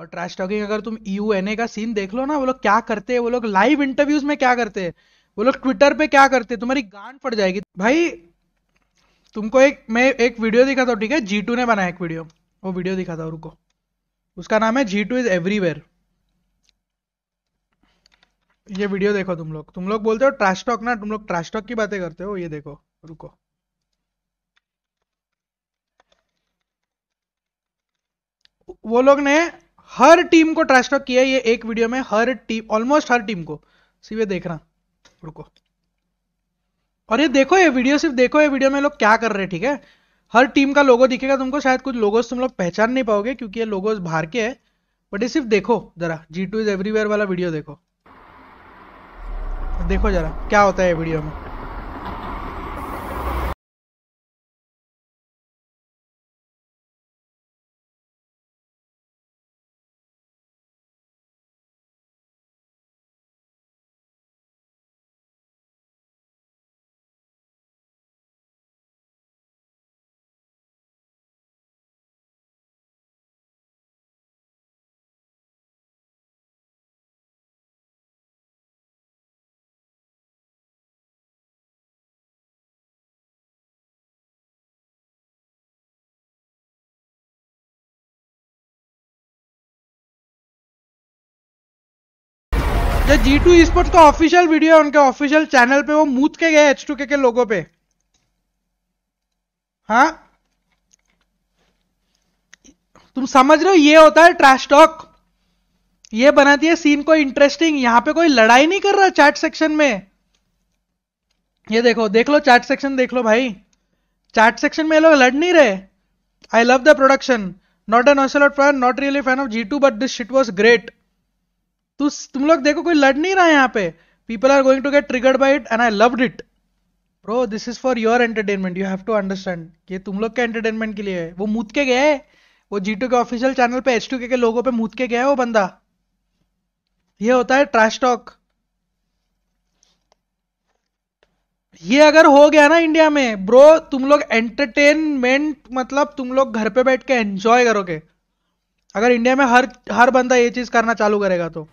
और trash talking अगर तुम यू एन ए का सीन देख लो ना, वो लोग क्या करते हैं, वो लोग लाइव इंटरव्यूज़ में क्या करते हैं? वो लोग ट्विटर पे क्या करते हैं? तुम्हारी गांड फट जाएगी। भाई, तुमको एक, मैं एक वीडियो दिखाता हूँ, ठीक है? जी टू ने बनाया एक वीडियो वो वीडियो दिखाता हूँ, रुको। उसका नाम है जी टू इज़ एवरीवेयर ये वीडियो देखो तुम लोग। तुम लोग बोलते हो ट्रैश टॉक ना, तुम लोग ट्रैश टॉक की बातें करते हो, ये देखो, रुको। वो लोग ने हर टीम को ट्रैश टॉक किया ये एक वीडियो में, हर टीम ऑलमोस्ट हर टीम को। सिर्फ़ देखना रुको। और ये देखो, ये वीडियो सिर्फ़ देखो, ये वीडियो में लोग क्या कर रहे हैं, ठीक है? हर टीम का लोगो दिखेगा तुमको, शायद कुछ लोगोस तुम लोग पहचान नहीं पाओगे, क्योंकि ये लोगोस बाहर के है। बट ये सिर्फ़ देखो, जरा। जी टू इज़ एवरीवेयर वाला वीडियो देखो। देखो जरा, क्या होता है वीडियो में? जो जी टू स्पोर्ट्स का ऑफिशियल वीडियो है उनके ऑफिशियल चैनल पे वो मूत के गए एच टू के, के लोगों पे। हाँ? तुम समझ रहे हो? ये होता है ट्रैश टॉक ये बनाती है सीन को इंटरेस्टिंग यहाँ पे कोई लड़ाई नहीं कर रहा चैट सेक्शन में। ये देखो देख लो चैट सेक्शन देख लो भाई। चैट सेक्शन में ये लोग लड़ नहीं रहे। I love the production not an absolute fan not really fan of G two but this shit was great तो तुम लोग देखो कोई लड़ नहीं रहा है यहाँ पे। People are going to get triggered by it and I loved it bro this is for your entertainment you have to understand ये तुम लोग के एंटरटेनमेंट के लिए है। वो मूत के गया है। वो जी के ऑफिशियल चैनल पे एच टू के लोगों पे मूत के गया है वो बंदा। ये होता है ट्रैश टॉक ये अगर हो गया ना इंडिया में ब्रो तुम लोग एंटरटेनमेंट मतलब तुम लोग घर पे बैठ के एंजॉय करोगे। अगर इंडिया में हर हर बंदा ये चीज़ करना चालू करेगा तो।